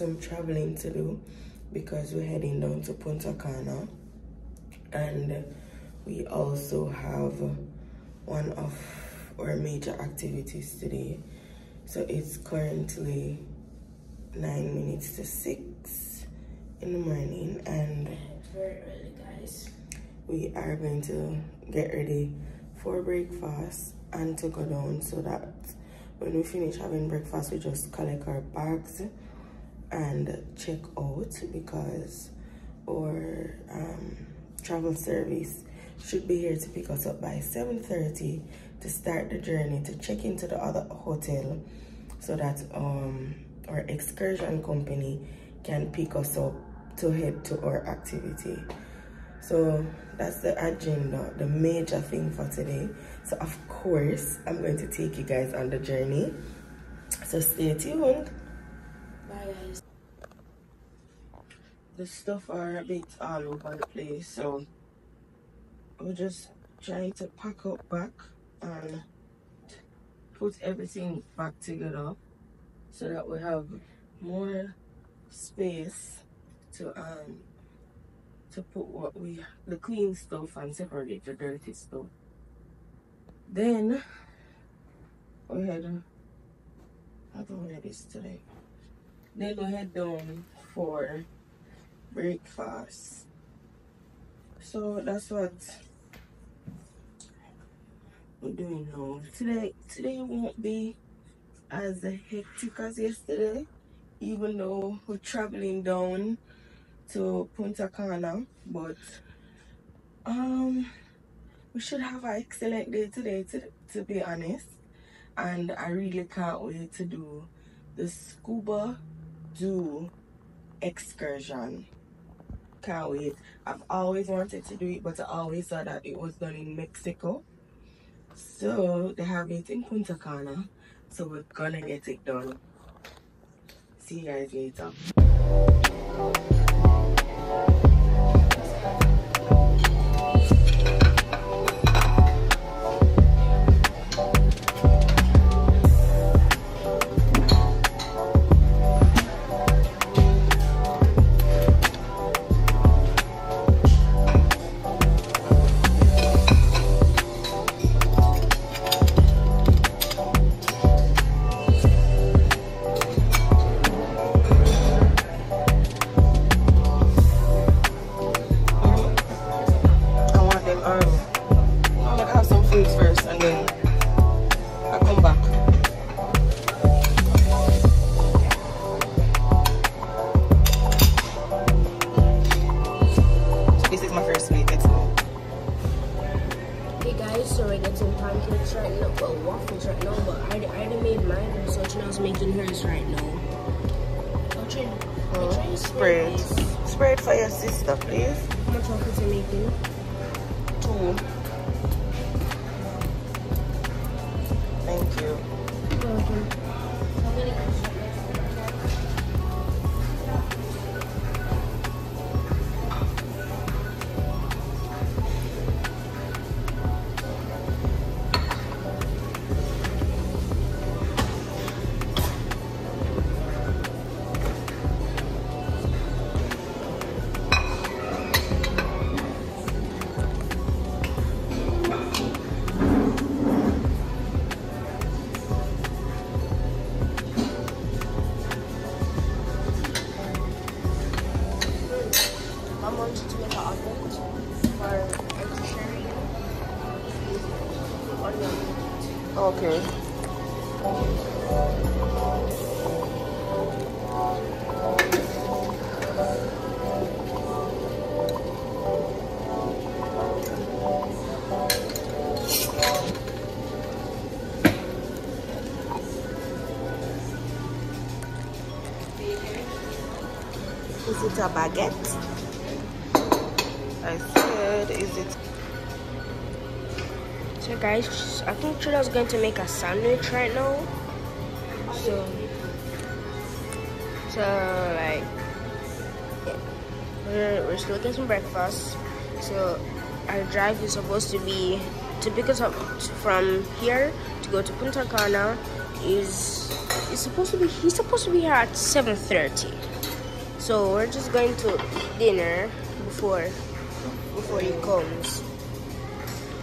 some traveling to do because we're heading down to Punta Cana and we also have one of our major activities today. So it's currently nine minutes to six in the morning and It's very early, guys. we are going to get ready for breakfast and to go down so that when we finish having breakfast we just collect our bags and check out because our um, travel service should be here to pick us up by 7.30 to start the journey to check into the other hotel so that um, our excursion company can pick us up to head to our activity. So that's the agenda, the major thing for today. So of course, I'm going to take you guys on the journey. So stay tuned. Bye, guys. The stuff are a bit all over the place, so we're just trying to pack up back and put everything back together so that we have more space to um to put what we the clean stuff and separate the dirty stuff. Then we head I don't know where it is today. Then we head down for breakfast. So that's what we're doing now. Today today won't be as hectic as yesterday, even though we're traveling down to Punta Cana, but um we should have an excellent day today to, to be honest. And I really can't wait to do the scuba do excursion. Can't wait. I've always wanted to do it, but I always thought that it was done in Mexico. So they have it in Punta Cana. So we're gonna get it done. See you guys later. Thank you. Mom wants to make an for Auntie Sherry. Onion. Okay. Is it a baguette? So guys, I think Trina's going to make a sandwich right now. So, so like, yeah. we're, we're still getting some breakfast. So our drive is supposed to be to pick us up from here to go to Punta Cana is is supposed to be he's supposed to be here at 7:30. So we're just going to eat dinner before before he comes.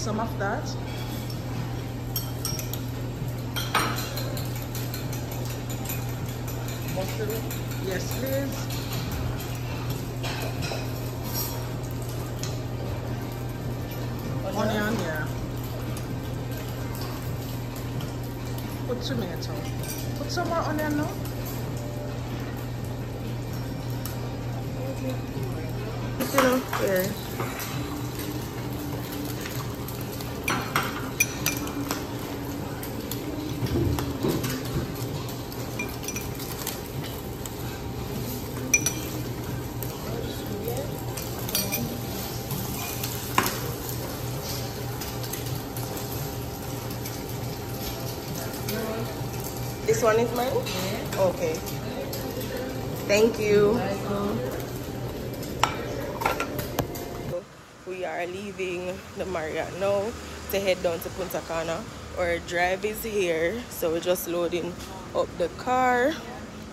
some of that. Mustard? Yes, please. Onion, yeah. Put tomato. Put some more onion now. You know, here. This one is mine? Okay. Thank you. We are leaving the Marriott now to head down to Punta Cana. Our drive is here, so we're just loading up the car.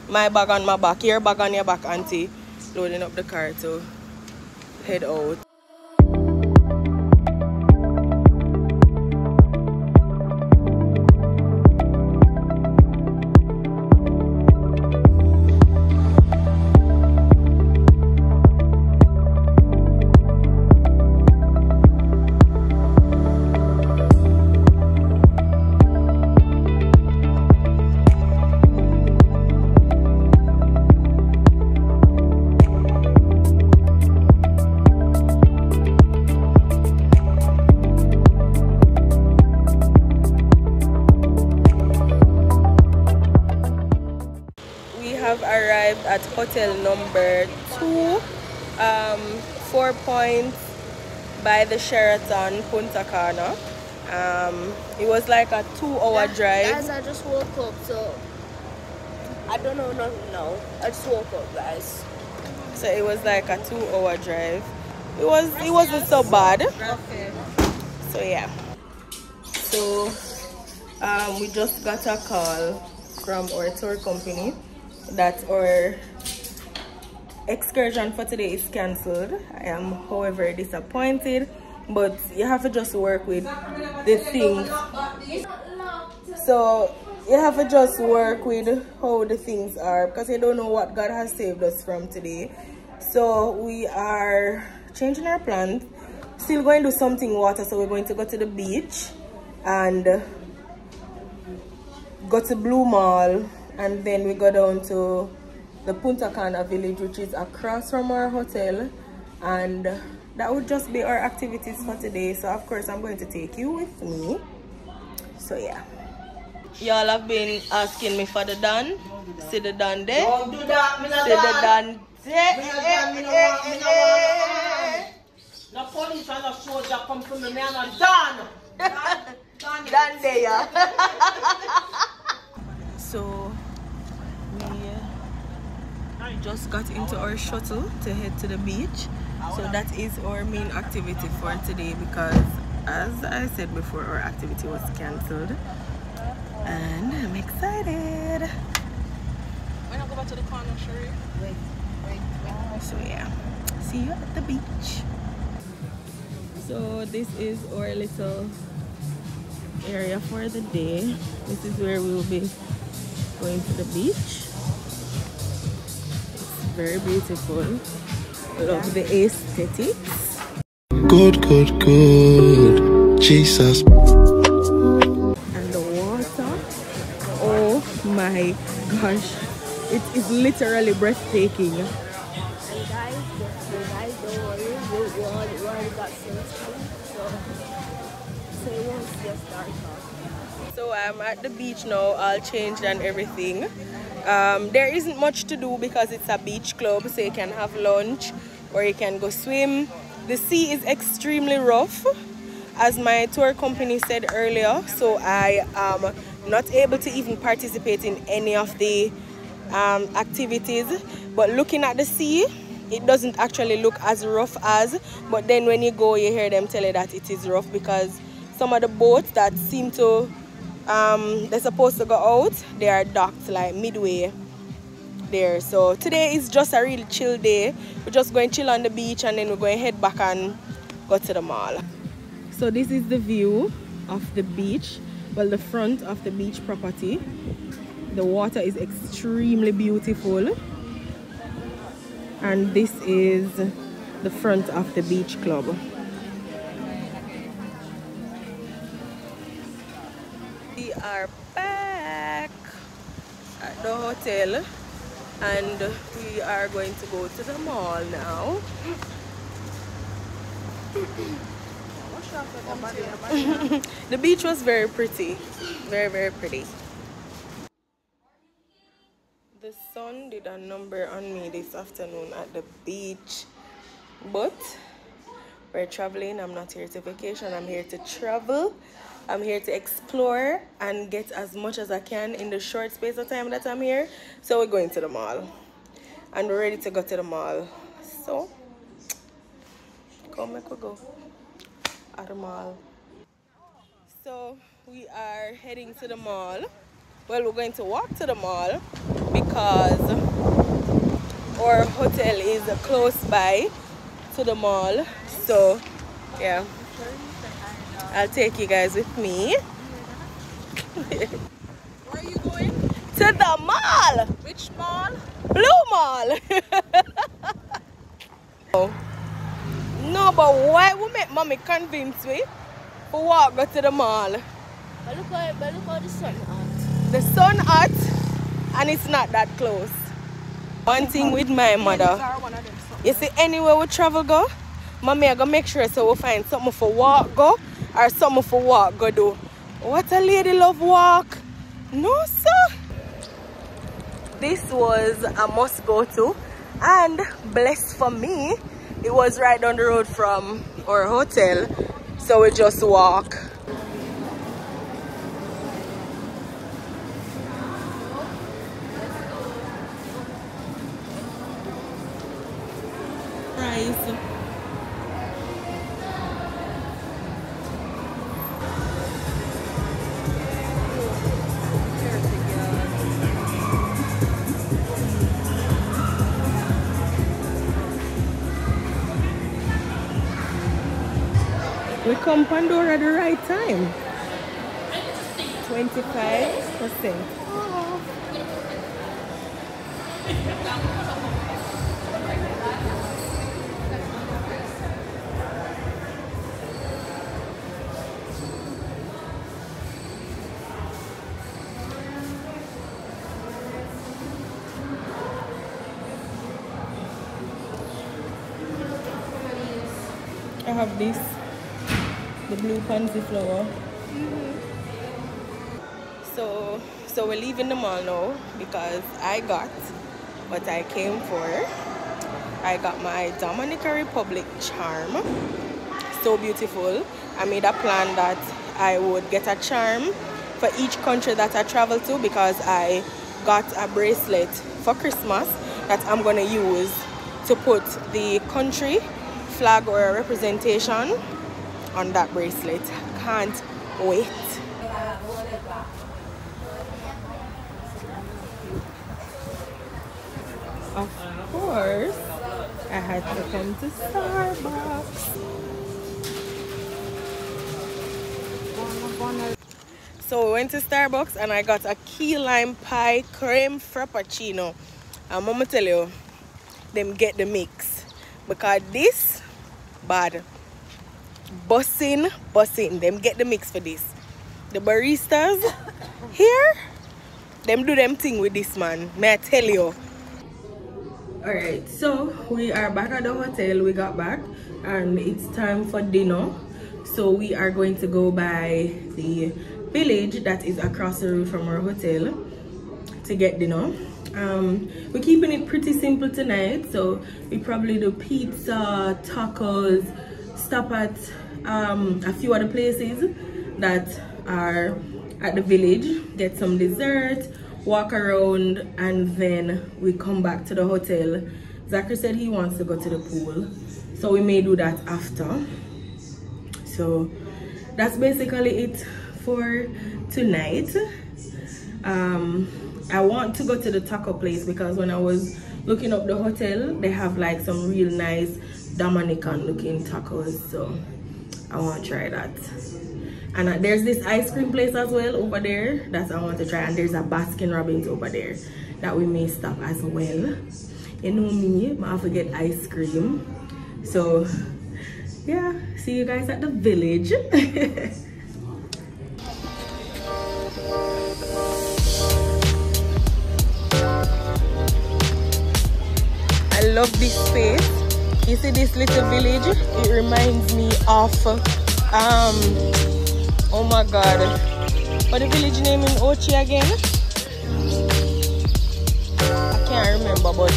My bag on my back, your bag on your back, auntie. Loading up the car to head out. Hotel number two um four points by the sheraton punta cana. Um it was like a two-hour drive. Guys, I just woke up, so I don't know nothing now. I just woke up, guys. so it was like a two-hour drive. It was it wasn't so bad. So yeah. So um we just got a call from our tour company that our excursion for today is cancelled. I am however disappointed but you have to just work with the things. So you have to just work with how the things are because you don't know what god has saved us from today. So we are changing our plans. Still going to do something water so we're going to go to the beach and go to blue mall and then we go down to the punta cana village which is across from our hotel. And that would just be our activities for today. So of course i'm going to take you with me. So yeah. Y'all have been asking me for the dan see the dan there Don't do that, me see the done. there Me not done, me eh, eh, no want, me no eh, want. No police and no soldier come to me, me and done. Done. Dan there yeah. so we just got into our shuttle to head to the beach. So that is our main activity for today because as i said before our activity was cancelled. And i'm excited. When I go back to the corner, Sherry. Wait, wait, wait. so yeah. See you at the beach. So this is our little area for the day. This is where we will be going to the beach. it's very beautiful love the aesthetics Good, good, good. Jesus. and the water oh my gosh it is literally breathtaking don't worry, we'll, we'll already, we already got things coming, so, so it won't just start off. So I'm at the beach now, all changed and everything. Um, there isn't much to do because it's a beach club, so you can have lunch or you can go swim. The sea is extremely rough, as my tour company said earlier, so I am not able to even participate in any of the um, activities. But looking at the sea, it doesn't actually look as rough as, but then when you go, you hear them tell you that it is rough because some of the boats that seem to um, they're supposed to go out. They are docked like midway there. So today is just a really chill day. We're just going chill on the beach and then we're going to head back and go to the mall. So this is the view of the beach. Well the front of the beach property. The water is extremely beautiful. And this is the front of the beach club are back at the hotel and we are going to go to the mall now. The beach was very pretty very very pretty. The sun did a number on me this afternoon at the beach but we're traveling. I'm not here to vacation. I'm here to travel i'm here to explore and get as much as i can in the short space of time that i'm here. So we're going to the mall. And we're ready to go to the mall. So come make we go at the mall. So we are heading to the mall. Well we're going to walk to the mall because our hotel is close by to the mall. So yeah i'll take you guys with me Where are you going? to the mall Which mall? blue mall oh. no but why we make mommy convince we to walk go to the mall But look how, but look how the sun out. the sun hot and it's not that close one thing with my mother You see, anywhere we travel go, mommy I gonna make sure so we find something for walk go or something for walk go do. What a lady love walk. No sir. This was a must go to and blessed for me, it was right down the road from our hotel. So we just walk. Come Pandora at the right time. 25%. I have this, the blue pansy flower. Mm-hmm. So, so we're leaving the mall now because I got what I came for. I got my Dominica Republic charm. So beautiful. I made a plan that I would get a charm for each country that I travel to because I got a bracelet for Christmas that I'm gonna use to put the country flag or representation on that bracelet. Can't wait. Of course, I had to come to Starbucks. So we went to Starbucks and I got a key lime pie creme frappuccino. And mama tell you, them get the mix. Because this bad. Bussing, bussing. Them get the mix for this. The baristas here, them do them thing with this man. May I tell you. all right so we are back at the hotel we got back and it's time for dinner so we are going to go by the village that is across the road from our hotel to get dinner um, we're keeping it pretty simple tonight so we probably do pizza tacos stop at um, a few other places that are at the village get some dessert walk around and then we come back to the hotel. Zachary said he wants to go to the pool so we may do that after. So that's basically it for tonight. Um i want to go to the taco place because when i was looking up the hotel they have like some real nice dominican looking tacos so i want to try that. And uh, there's this ice cream place as well over there that i want to try and there's a baskin robbins over there that we may stop as well. You know me i forget ice cream. So yeah see you guys at the village i love this space. You see this little village? It reminds me of um oh my god. What the village name in ochi again? I can't remember but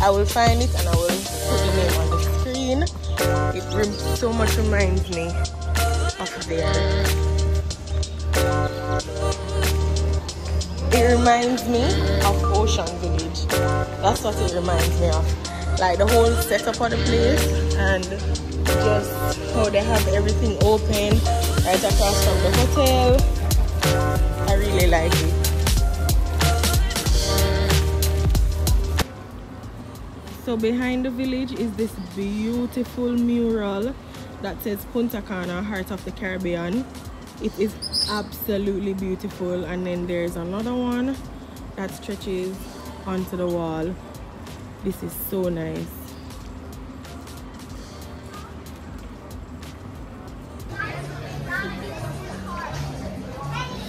i will find it and i will put the name on the screen. It so much reminds me of there it reminds me of ocean village. That's what it reminds me of. Like the whole setup of the place and just how they have everything open right across from the hotel. I really like it. So behind the village is this beautiful mural that says punta cana heart of the caribbean it is absolutely beautiful and then there's another one that stretches onto the wall. This is so nice.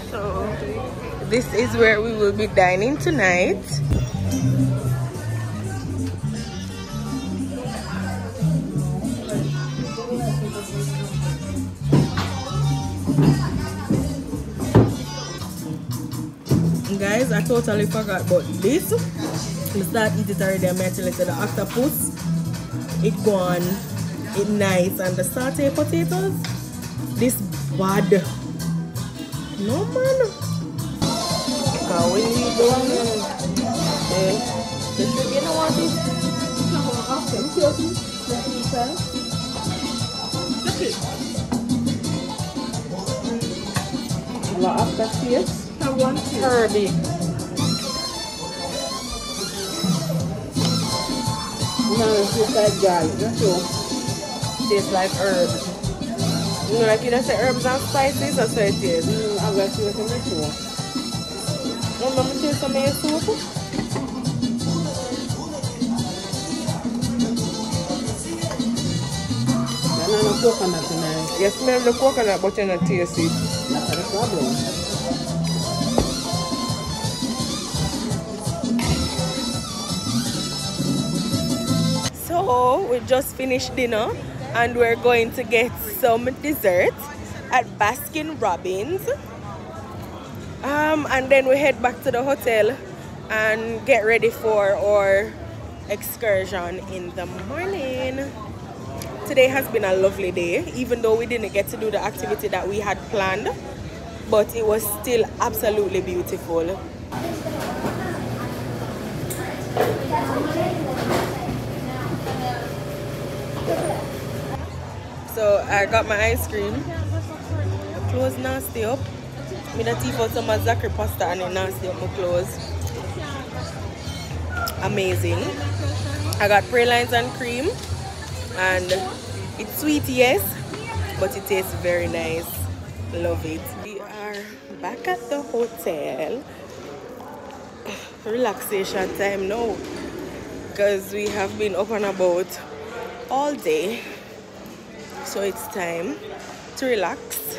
So this is where we will be dining tonight guys i totally forgot about this I start eat it already. I'm actually the octopus. It gone. It nice. And the sauteed potatoes. This bad. No man. When we go on eh, the shrimp, you know what it is? What after taste? I want Herbie. No, it's just like garlic, that's all. Tastes like herbs. You know, like you don't say herbs and spices, that's how it is. Mm, I've got to some ritual. No, mama, taste some of your soup. Not coconut tonight. You smell the coconut, but you don't taste it. That's the problem. We just finished dinner and we're going to get some dessert at Baskin Robbins. Um, and then we head back to the hotel and get ready for our excursion in the morning. Today has been a lovely day, even though we didn't get to do the activity that we had planned, but it was still absolutely beautiful. So I got my ice cream. My clothes nasty up. Me teeth out some Zachary pasta and it nasty up my clothes. Amazing. I got pralines and cream and it's sweet yes but it tastes very nice love it we are back at the hotel relaxation time now because we have been up and about all day. So it's time to relax